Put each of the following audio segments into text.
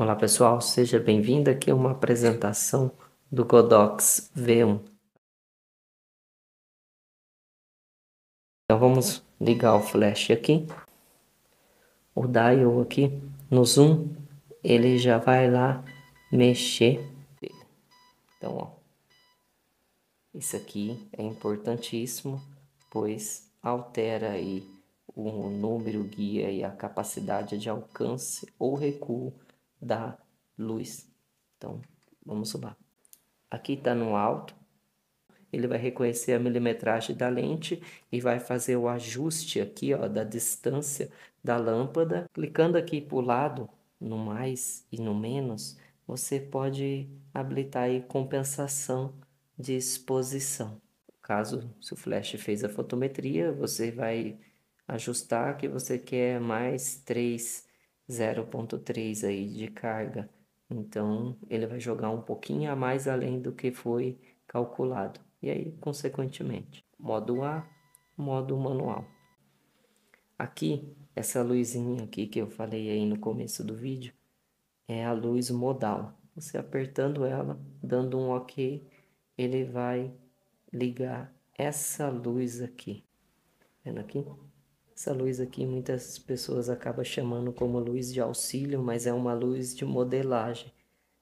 Olá pessoal, seja bem-vindo aqui a uma apresentação do Godox V1. Então vamos ligar o flash aqui, o dial aqui no zoom, ele já vai lá mexer. Então ó, isso aqui é importantíssimo, pois altera aí o número guia e a capacidade de alcance ou recuo da luz. Então, vamos lá. Aqui está no alto. Ele vai reconhecer a milimetragem da lente e vai fazer o ajuste aqui ó, da distância da lâmpada. Clicando aqui para o lado, no mais e no menos, você pode habilitar aí compensação de exposição. Caso se o flash fez a fotometria, você vai ajustar que você quer mais 3 0.3 aí de carga. Então, ele vai jogar um pouquinho a mais além do que foi calculado. E aí, consequentemente, modo A, modo manual. Aqui, essa luzinha aqui que eu falei aí no começo do vídeo, é a luz modal. Você apertando ela, dando um OK, ele vai ligar essa luz aqui. Vendo aqui? Essa luz aqui muitas pessoas acabam chamando como luz de auxílio, mas é uma luz de modelagem.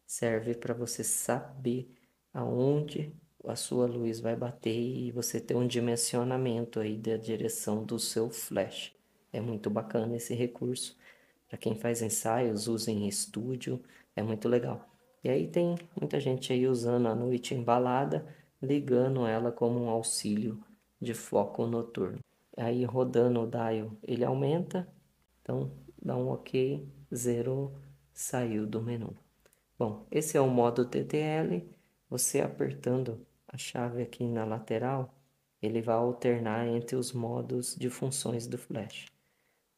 Serve para você saber aonde a sua luz vai bater e você ter um dimensionamento aí da direção do seu flash. É muito bacana esse recurso. Para quem faz ensaios, usa em estúdio, é muito legal. E aí tem muita gente aí usando a noite embalada, ligando ela como um auxílio de foco noturno aí rodando o dial ele aumenta, então dá um OK, zerou, saiu do menu. Bom, esse é o modo TTL, você apertando a chave aqui na lateral, ele vai alternar entre os modos de funções do flash.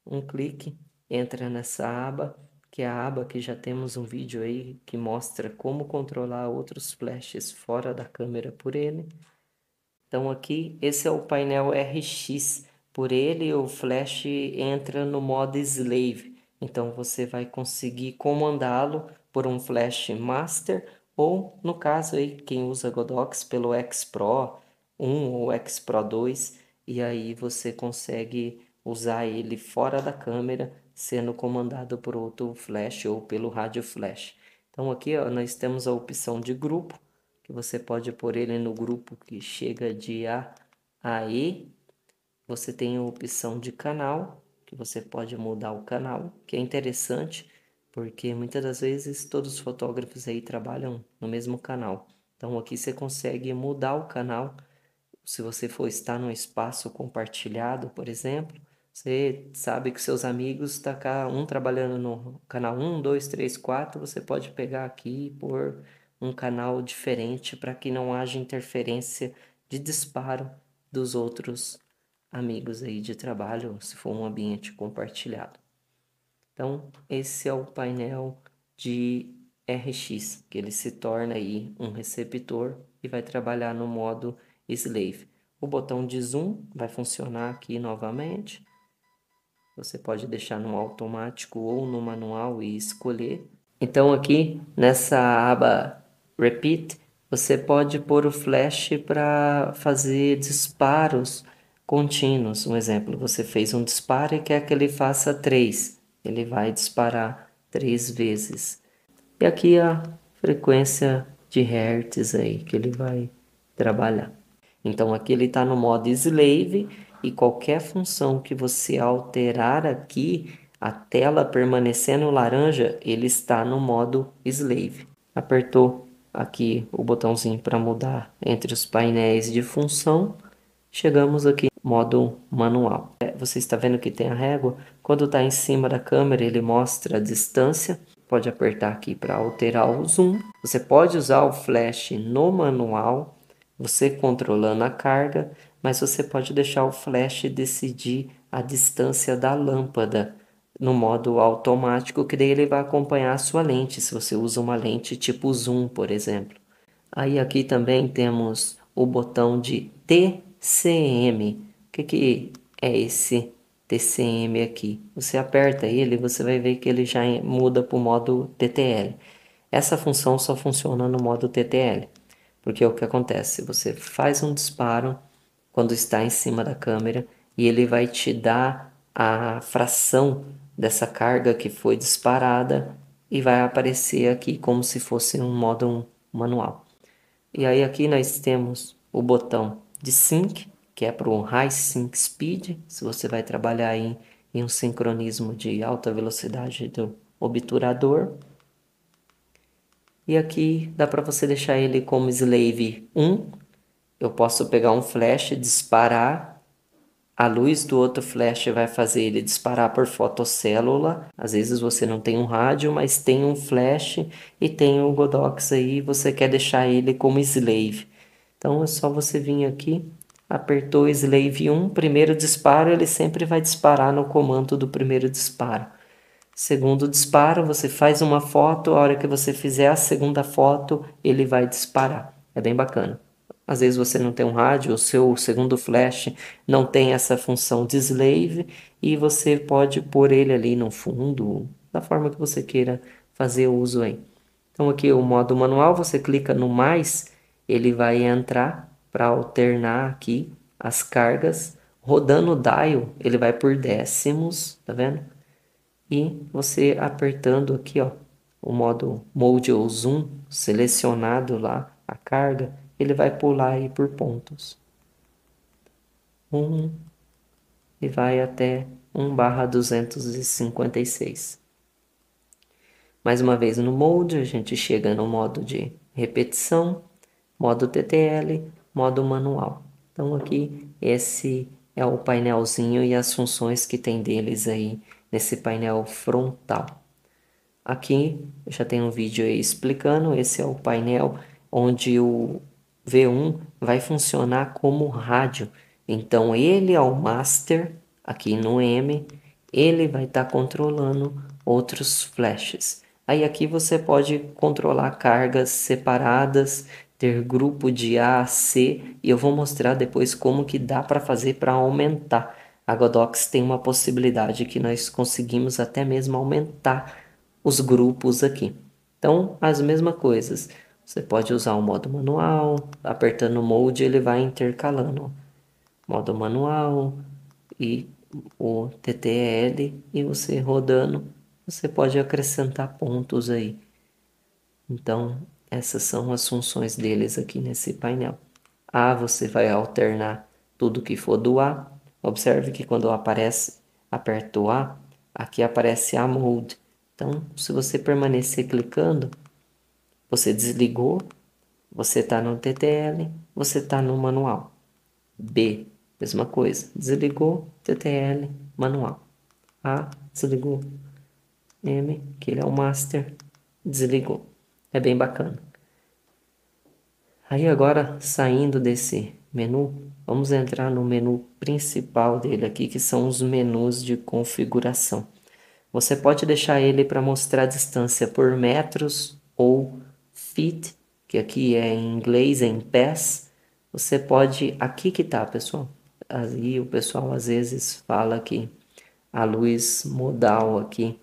Um clique, entra nessa aba, que é a aba que já temos um vídeo aí que mostra como controlar outros flashes fora da câmera por ele. Então aqui, esse é o painel RX, por ele, o Flash entra no modo Slave. Então você vai conseguir comandá-lo por um Flash Master ou, no caso aí, quem usa Godox pelo X Pro 1 ou X Pro 2 e aí você consegue usar ele fora da câmera, sendo comandado por outro flash ou pelo rádio flash. Então aqui ó, nós temos a opção de grupo, que você pode pôr ele no grupo que chega de A a E você tem a opção de canal, que você pode mudar o canal, que é interessante, porque muitas das vezes todos os fotógrafos aí trabalham no mesmo canal. Então aqui você consegue mudar o canal. Se você for estar num espaço compartilhado, por exemplo, você sabe que seus amigos estão tá cá, um trabalhando no canal 1, 2, 3, 4, você pode pegar aqui e pôr um canal diferente para que não haja interferência de disparo dos outros amigos aí de trabalho, se for um ambiente compartilhado. Então, esse é o painel de RX, que ele se torna aí um receptor e vai trabalhar no modo slave. O botão de zoom vai funcionar aqui novamente. Você pode deixar no automático ou no manual e escolher. Então aqui nessa aba repeat, você pode pôr o flash para fazer disparos contínuos. Um exemplo, você fez um disparo e quer que ele faça três. Ele vai disparar três vezes. E aqui a frequência de hertz aí que ele vai trabalhar. Então aqui ele está no modo slave e qualquer função que você alterar aqui, a tela permanecendo laranja, ele está no modo slave. Apertou aqui o botãozinho para mudar entre os painéis de função. Chegamos aqui modo manual. É, você está vendo que tem a régua? Quando está em cima da câmera, ele mostra a distância. Pode apertar aqui para alterar o zoom. Você pode usar o flash no manual, você controlando a carga, mas você pode deixar o flash decidir a distância da lâmpada no modo automático, que daí ele vai acompanhar a sua lente, se você usa uma lente tipo zoom, por exemplo. Aí aqui também temos o botão de TCM, o que, que é esse TCM aqui. Você aperta ele, você vai ver que ele já muda para o modo TTL. Essa função só funciona no modo TTL, porque é o que acontece, você faz um disparo quando está em cima da câmera e ele vai te dar a fração dessa carga que foi disparada e vai aparecer aqui como se fosse um modo manual. E aí aqui nós temos o botão de sync, que é para o high sync speed, se você vai trabalhar em, em um sincronismo de alta velocidade do obturador. E aqui dá para você deixar ele como slave 1. Eu posso pegar um flash, disparar a luz do outro flash vai fazer ele disparar por fotocélula. Às vezes você não tem um rádio, mas tem um flash e tem o Godox aí, você quer deixar ele como slave. Então é só você vir aqui, apertou slave 1, primeiro disparo, ele sempre vai disparar no comando do primeiro disparo. Segundo disparo, você faz uma foto, a hora que você fizer a segunda foto, ele vai disparar. É bem bacana. Às vezes você não tem um rádio, o seu segundo flash não tem essa função de slave e você pode pôr ele ali no fundo, da forma que você queira fazer o uso aí. Então aqui o modo manual, você clica no mais, ele vai entrar para alternar aqui as cargas. Rodando o dial, ele vai por décimos, tá vendo? E você apertando aqui, ó, o modo Mode ou Zoom, selecionado lá a carga, ele vai pular aí por pontos. 1 um, e vai até 1 barra 256. Mais uma vez no mode, a gente chega no modo de repetição, modo TTL, modo manual. Então aqui esse é o painelzinho e as funções que tem deles aí nesse painel frontal. Aqui já tem um vídeo aí explicando, esse é o painel onde o V1 vai funcionar como rádio. Então ele é o master aqui no M, ele vai estar tá controlando outros flashes. Aí aqui você pode controlar cargas separadas, ter grupo de A, C, e eu vou mostrar depois como que dá para fazer para aumentar. A Godox tem uma possibilidade que nós conseguimos até mesmo aumentar os grupos aqui. Então, as mesmas coisas. Você pode usar o modo manual, apertando o mode ele vai intercalando. Modo manual e o TTL e você rodando, você pode acrescentar pontos aí. Então, essas são as funções deles aqui nesse painel. A você vai alternar tudo que for do A. Observe que quando aparece, aperta o A, aqui aparece a mode. Então, se você permanecer clicando, você desligou, você está no TTL, você está no manual. B, mesma coisa. Desligou, TTL, manual. A, desligou. M, que ele é o master, desligou. É bem bacana. Aí agora, saindo desse menu, vamos entrar no menu principal dele aqui, que são os menus de configuração. Você pode deixar ele para mostrar a distância por metros ou feet, que aqui é em inglês, é em pés, você pode, aqui que tá, pessoal. Aí o pessoal às vezes fala que a luz modal aqui,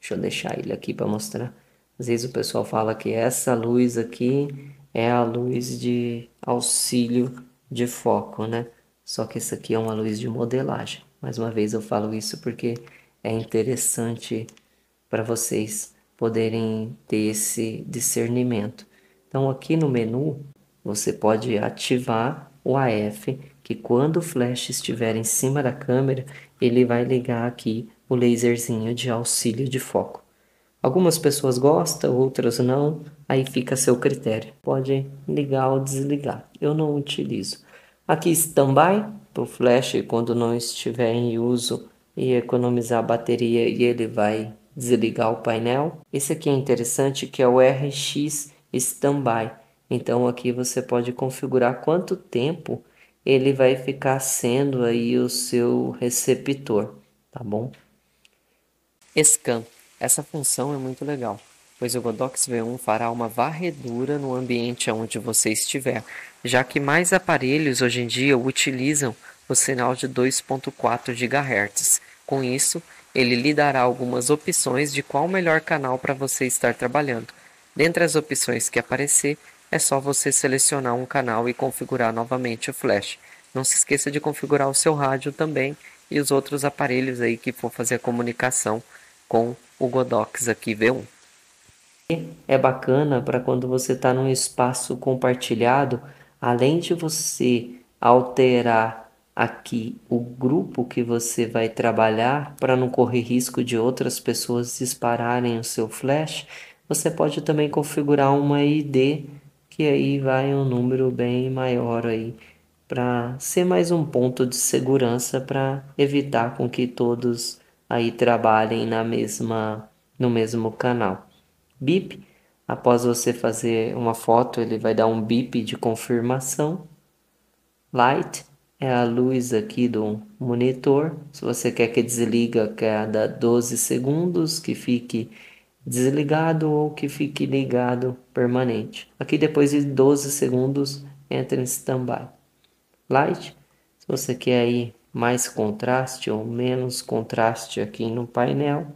deixa eu deixar ele aqui para mostrar. Às vezes o pessoal fala que essa luz aqui é a luz de auxílio de foco, né? Só que isso aqui é uma luz de modelagem. Mais uma vez eu falo isso porque é interessante para vocês poderem ter esse discernimento. Então, aqui no menu, você pode ativar o AF, que quando o flash estiver em cima da câmera, ele vai ligar aqui o laserzinho de auxílio de foco. Algumas pessoas gostam, outras não, aí fica a seu critério. Pode ligar ou desligar. Eu não utilizo. Aqui standby, para o flash quando não estiver em uso e economizar a bateria e ele vai desligar o painel. Esse aqui é interessante que é o RX Standby. Então aqui você pode configurar quanto tempo ele vai ficar sendo aí o seu receptor, tá bom? Scan. Essa função é muito legal, pois o Godox V1 fará uma varredura no ambiente onde você estiver, já que mais aparelhos hoje em dia utilizam o sinal de 2.4 GHz. Com isso, ele lhe dará algumas opções de qual o melhor canal para você estar trabalhando. Dentre as opções que aparecer, é só você selecionar um canal e configurar novamente o flash. Não se esqueça de configurar o seu rádio também e os outros aparelhos aí que for fazer a comunicação com o Godox aqui V1. É bacana para quando você está num espaço compartilhado, além de você alterar aqui o grupo que você vai trabalhar para não correr risco de outras pessoas dispararem o seu flash, você pode também configurar uma ID que aí vai um número bem maior aí para ser mais um ponto de segurança para evitar com que todos aí trabalhem na mesma no mesmo canal. Bip, após você fazer uma foto, ele vai dar um bip de confirmação. Light é a luz aqui do monitor. Se você quer que desliga cada 12 segundos, que fique desligado ou que fique ligado permanente. Aqui depois de 12 segundos entra em standby light. Se você quer aí mais contraste ou menos contraste aqui no painel,